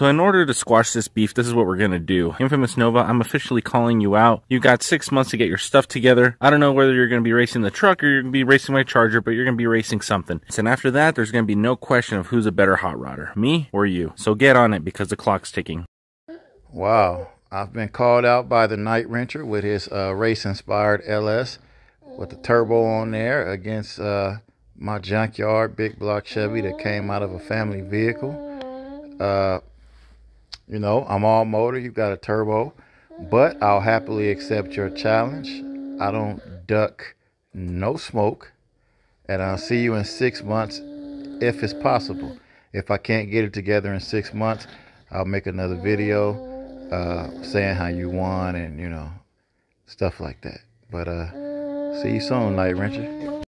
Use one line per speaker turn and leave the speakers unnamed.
So in order to squash this beef, this is what we're gonna do. Infamous Nova, I'm officially calling you out. You got six months to get your stuff together. I don't know whether you're gonna be racing the truck or you're gonna be racing my Charger, but you're gonna be racing something. And after that, there's gonna be no question of who's a better hot rodder, me or you. So get on it because the clock's ticking.
Wow, I've been called out by the Night Wrencher with his uh, race-inspired LS with the turbo on there against uh, my junkyard big block Chevy that came out of a family vehicle. Uh, you know, I'm all motor, you've got a turbo, but I'll happily accept your challenge. I don't duck no smoke, and I'll see you in six months if it's possible. If I can't get it together in six months, I'll make another video uh, saying how you won and, you know, stuff like that. But uh, see you soon, Night Wrencher.